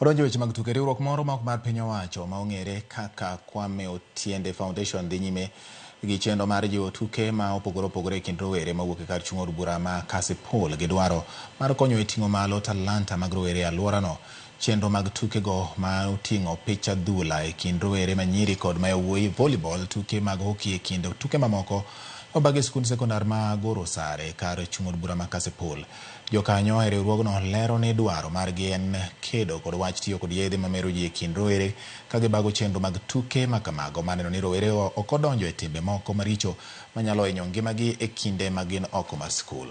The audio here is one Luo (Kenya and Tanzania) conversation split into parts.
Odonjo weche mag tuke. Riwruok moro ma ok mar piny owacho ma ong'ere kaka Kwame Otiende Foundation dhi nyime gi chenro mar jiwo tuke ma opogore opogore e kind rowere mawuok e kar chung' od bura ma Kasipul gi dwaro mar konyo e ting'o malo talanta mag rowere e alworano. Chenro mag tukego ma oting'o pich adhula e kind rowere ma nyiri kod ma yawuoyi, volleyball, tuke mag hockey e kind tuke mamoko, obag e skund sekondar ma Goro Sare, kar chung' od bura ma Kasipul. Jokanyo e riwruogno lero ni dwaro margi en kedo kod wach tiyo kod yedhe mamero ji e kind rowere ka gibago chenro mag tuke ma kamago mar neno ni rowerego ok odonjo e timbe moko maricho ma nyalo hinyo ngimagi e kinde ma gin oko mar skul.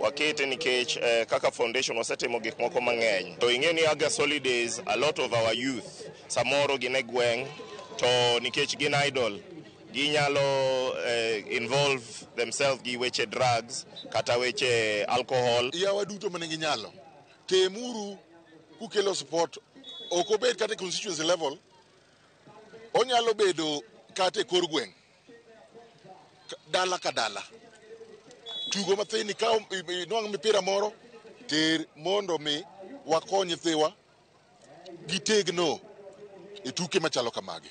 wakete nikech eh, kaka foundation wasetimo gik moko mang'eny to ing'e ni August holidays a lot of our youth samoro gin e gweng' to nikech gin idol ginyalo eh, involve themselves gi weche drugs kata weche alcohol yawa duto mane ginyalo temuru kukelo support ok obed kata e constituency level onyalo bedo kata e kor gweng' dala ka dala tugo mathin ni ka inwang' mipira moro ter mondo mi wakony nyithiwa gitegno e tuke machalo kamagi